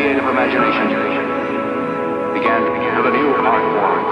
creative imagination began to build a new art form.